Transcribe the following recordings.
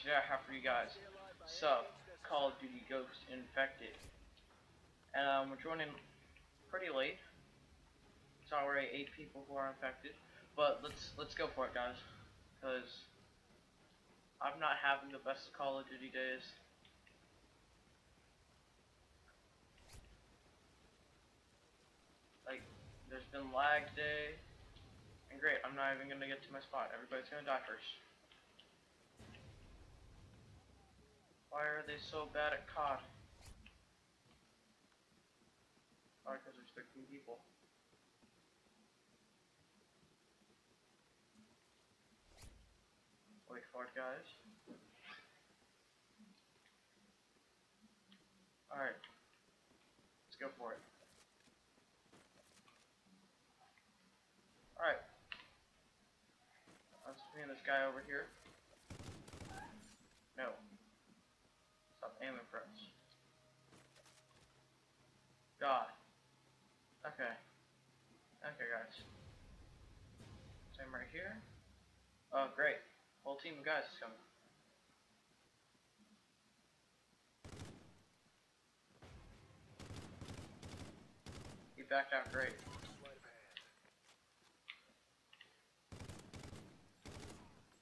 today I have for you guys sub Call of Duty Ghost Infected. And um, we're joining pretty late. It's already eight people who are infected, but let's let's go for it, guys, because I'm not having the best Call of Duty days. Like, there's been lag day, and great, I'm not even gonna get to my spot. Everybody's gonna die first. Why are they so bad at COD? Probably because there's 13 people. Wait for it, guys. Alright. Let's go for it. Alright. Let's me this guy over here. No. Aiming for. God. Okay. Okay, guys. Same right here. Oh, great. Whole team of guys is coming. He backed out great.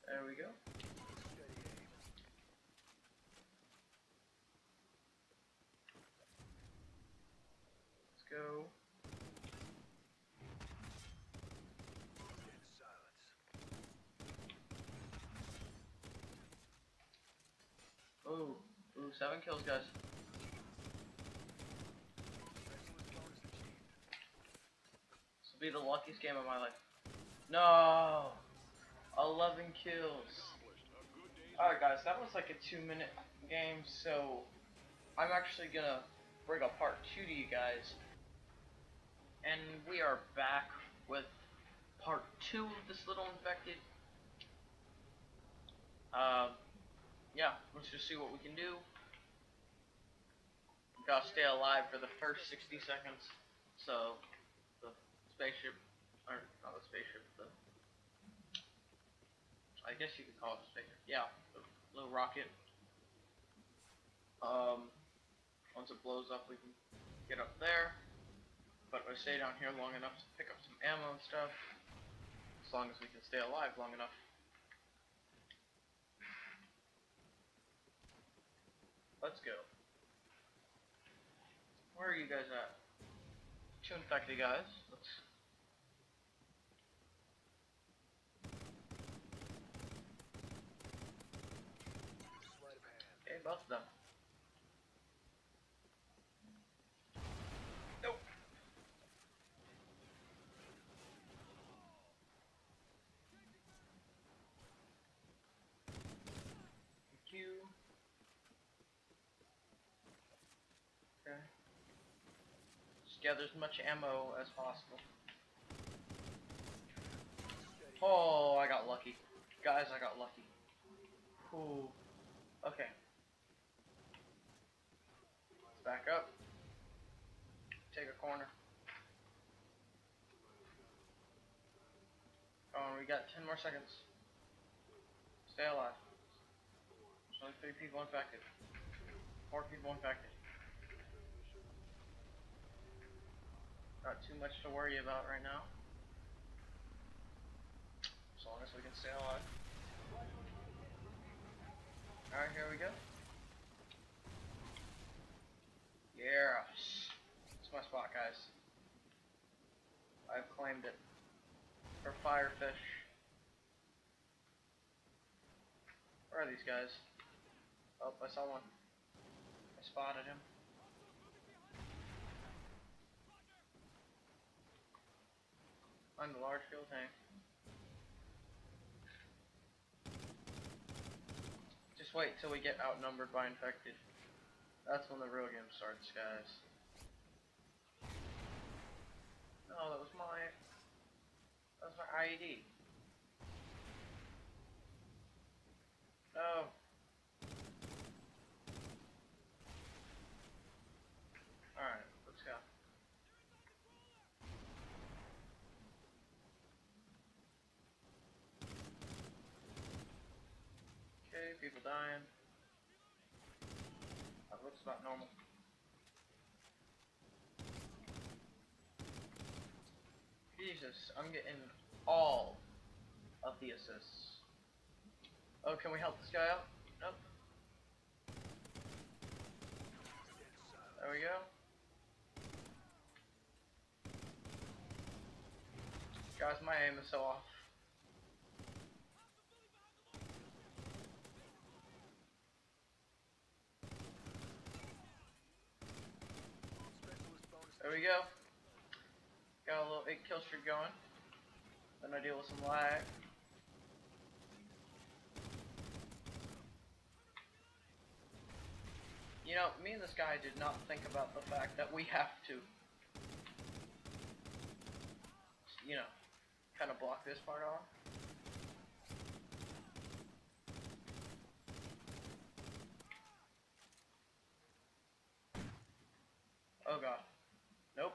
There we go. Let's go. Ooh, ooh, seven kills, guys. This will be the luckiest game of my life. No! 11 kills. Alright guys, that was like a two minute game, so I'm actually gonna bring a part two to you guys. And we are back with part two of this little infected. Um, yeah, let's just see what we can do. Gotta stay alive for the first 60 seconds. So, the spaceship, or not the spaceship, the I guess you could call it a spaceship. Yeah, the little rocket. Um, once it blows up, we can get up there. But we stay down here long enough to pick up some ammo and stuff. As long as we can stay alive long enough. Let's go. Where are you guys at? Two infected guys. Let's Okay, both of them. Nope. Thank you. Okay. Just gather as much ammo as possible. Oh, I got lucky. Guys, I got lucky. Ooh. Okay. Let's back up. Take a corner. On, we got 10 more seconds. Stay alive. There's only three people infected. Four people infected. Not too much to worry about right now. As long as we can stay alive. Alright, here we go. Yeah. It's my spot, guys. I've claimed it. For firefish. Where are these guys? Oh, I saw one. I spotted him. I'm the large fuel tank. Just wait till we get outnumbered by infected. That's when the real game starts, guys. No, that was my... That was my IED. people dying. That looks normal. Jesus, I'm getting all of the assists. Oh, can we help this guy out? Nope. There we go. Guys, my aim is so off. We go. Got a little 8 kill streak going. Then I deal with some lag. You know, me and this guy did not think about the fact that we have to, you know, kind of block this part off. Oh god. Nope.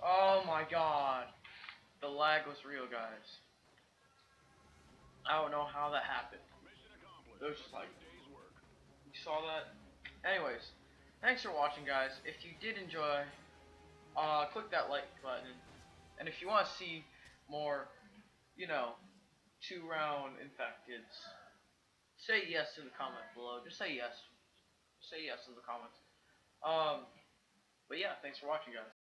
Oh my god. The lag was real, guys. I don't know how that happened. It was just like, you saw that? Anyways, thanks for watching, guys. If you did enjoy, uh, click that like button. And if you want to see more, you know, two-round infecteds, say yes in the comment below. Just say yes. Say yes in the comments. Um, but yeah, thanks for watching, guys.